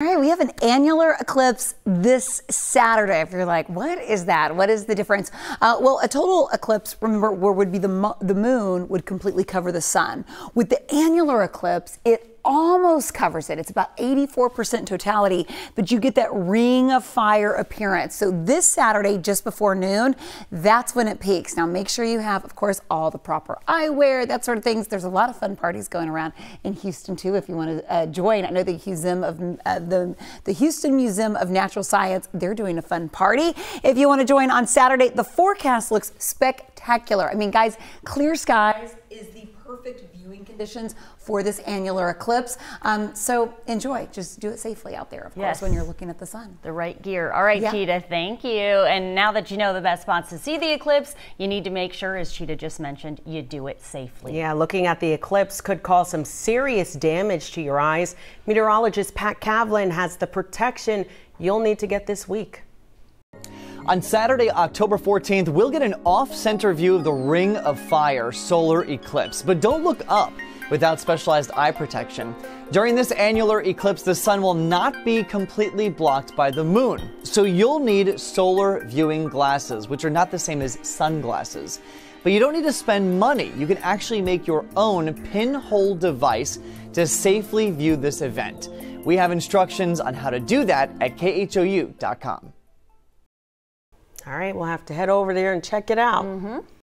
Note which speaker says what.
Speaker 1: All right, we have an annular eclipse this Saturday. If you're like, what is that? What is the difference? Uh, well, a total eclipse, remember, where would be the, the moon would completely cover the sun. With the annular eclipse, it almost covers it. It's about 84% totality, but you get that ring of fire appearance. So this Saturday, just before noon, that's when it peaks. Now make sure you have, of course, all the proper eyewear, that sort of things. There's a lot of fun parties going around in Houston too. If you want to uh, join, I know the Museum of uh, the the Houston Museum of Natural Science. They're doing a fun party. If you want to join on Saturday, the forecast looks spectacular. I mean, guys, clear skies is the perfect viewing conditions for this annular eclipse. Um, so enjoy. Just do it safely out there, of
Speaker 2: Yes.
Speaker 1: course, when you're looking at the sun.
Speaker 2: The right gear. All right,
Speaker 1: Yeah.
Speaker 2: Chita, thank you. And now that you know the best spots to see the eclipse, you need to make sure, as Chita just mentioned, you do it safely.
Speaker 3: Yeah, looking at the eclipse could cause some serious damage to your eyes. Meteorologist Pat Cavlin has the protection you'll need to get this week.
Speaker 4: On Saturday, October 14th, we'll get an off center view of the Ring of Fire solar eclipse. But don't look up without specialized eye protection. During this annular eclipse, the sun will not be completely blocked by the moon. So you'll need solar viewing glasses, which are not the same as sunglasses. But you don't need to spend money. You can actually make your own pinhole device to safely view this event. We have instructions on how to do that at khou.com.
Speaker 3: All right, we'll have to head over there and check it out. Mm-hmm.